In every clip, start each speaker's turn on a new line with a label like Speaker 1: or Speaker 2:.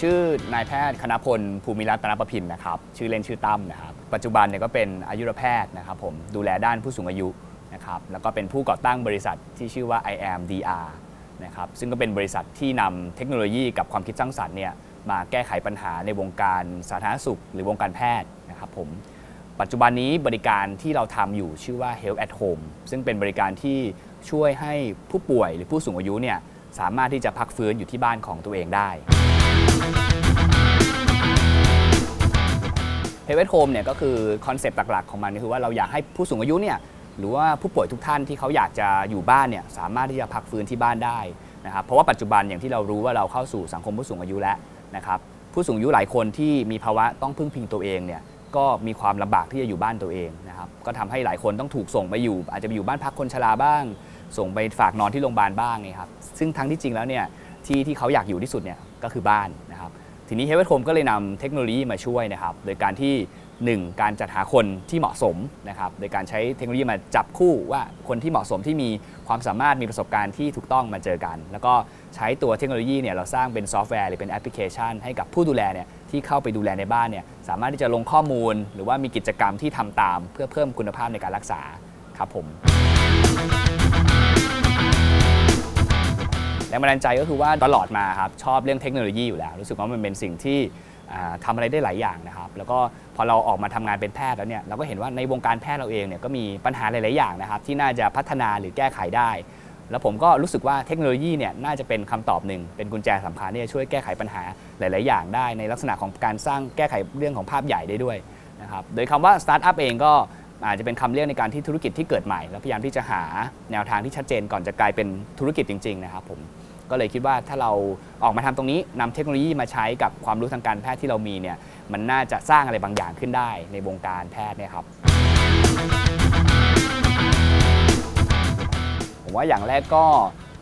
Speaker 1: ชื่อนายแพทย์คณพลภูมิรัตนประพินนะครับ ชื่อเล่นชื่อตั้มนะครับ ปัจจุบันเนี่ยก็เป็นอายุรแพทย์นะครับผมดูแลด้านผู้สูงอายุนะครับแล้วก็เป็นผู้ก่อตั้งบริษัทที่ชื่อว่า I am DR นะครับซึ่งก็เป็นบริษัทที่นำเทคโนโลยีกับความคิดสร้างสรรค์เนี่ยมาแก้ไขปัญหาในวงการสาธารณสุข หรือวงการแพทย์นะครับผมปัจจุบันนี้บริการที่เราทำอยู่ชื่อว่า Health at Home ซึ่งเป็นบริการที่ช่วยให้ผู้ป่วยหรือผู้สูงอายุเนี่ยสามารถที่จะพักฟื้นอยู่ที่บ้านของตัวเองได้ Health at Home เนี่ยก็คือคอนเซปต์หลักๆของมันคือว่าเราอยากให้ผู้สูงอายุเนี่ยหรือว่าผู้ป่วยทุกท่านที่เขาอยากจะอยู่บ้านเนี่ยสามารถที่จะพักฟื้นที่บ้านได้นะครับเพราะว่าปัจจุบันอย่างที่เรารู้ว่าเราเข้าสู่สังคมผู้สูงอายุแล้วนะครับผู้สูงอายุหลายคนที่มีภาวะต้องพึ่งพิงตัวเองเนี่ยก็มีความลำบากที่จะอยู่บ้านตัวเองนะครับก็ทำให้หลายคนต้องถูกส่งไปอยู่ อาจจะไปอยู่บ้านพักคนชราบ้าง ส่งไปฝากนอนที่โรงพยาบาลบ้างเนี่ยครับซึ่งทั้งที่จริงแล้วเนี่ยที่ที่เขาอยากอยู่ที่สุดเนี่ยก็คือบ้าน ทีนี้ h e a v e n Home ก็เลยนำเทคโนโลยีมาช่วยนะครับ โดยการที่ 1 การจัดหาคนที่เหมาะสมนะครับ โดยการใช้เทคโนโลยีมาจับคู่ว่าคนที่เหมาะสมที่มีความสามารถมีประสบการณ์ที่ถูกต้องมาเจอกัน แล้วก็ใช้ตัวเทคโนโลยีเนี่ยเราสร้างเป็นซอฟต์แวร์หรือเป็นแอปพลิเคชัน ให้กับผู้ดูแลเนี่ยที่เข้าไปดูแลในบ้านเนี่ยสามารถที่จะลงข้อมูล หรือว่ามีกิจกรรมที่ทำตาม เพื่อเพิ่มคุณภาพในการรักษาครับผม รงบันดาลใจก็คือว่าตลอดมาครับชอบเรื่องเทคโนโลยีอยู่แล้ว รู้สึกว่ามันเป็นสิ่งที่อ่าทำอะไรได้หลายอย่างนะครับแล้วก็พอเราออกมาทำงานเป็นแพทย์แล้วเนี่ยเราก็เห็นว่าในวงการแพทย์เราเองเนี่ยก็มีปัญหาหลาย ๆ อย่างนะครับที่น่าจะพัฒนาหรือแก้ไขได้ แล้วผมก็รู้สึกว่าเทคโนโลยีเนี่ยน่าจะเป็นคำตอบหนึ่งเป็นกุญแจสำคัญที่จะช่วยแก้ไขปัญหาหลาย ๆ อย่างได้ ในลักษณะของการสร้างแก้ไขเรื่องของภาพใหญ่ได้ด้วยนะครับโดยคำว่าสตาร์ทอัพเองก็อาจจะเป็นคำเรียกในการที่ธุรกิจที่เกิดใหม่ แล้วพยายามที่จะหาแนวทางที่ชัดเจนก่อนจะกลายเป็นธุรกิจจริง ๆ นะครับผม ก็เลยคิดว่าถ้าเราออกมาทำตรงนี้นำเทคโนโลยีมาใช้กับความรู้ทางการแพทย์ที่เรามีเนี่ยมันน่าจะสร้างอะไรบางอย่างขึ้นได้ในวงการแพทย์เนี่ยครับผมว่าอย่างแรกก็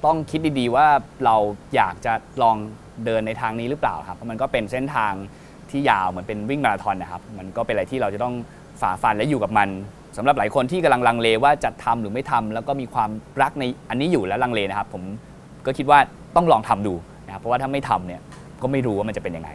Speaker 1: ต้องคิดดีๆว่าเราอยากจะลองเดินในทางนี้หรือเปล่าครับเพราะมันก็เป็นเส้นทางที่ยาวเหมือนเป็นวิ่งมาราธอนนะครับ มันก็เป็นอะไรที่เราจะต้องฝ่าฟันและอยู่กับมันสำหรับหลายคนที่กำลังลังเลว่าจะทำหรือไม่ทำแล้วก็มีความรักในอันนี้อยู่แล้วลังเลนะครับ ผม ก็คิดว่าต้องลองทำดูนะครับเพราะว่าถ้าไม่ทำเนี่ยก็ไม่รู้ว่ามันจะเป็นยังไง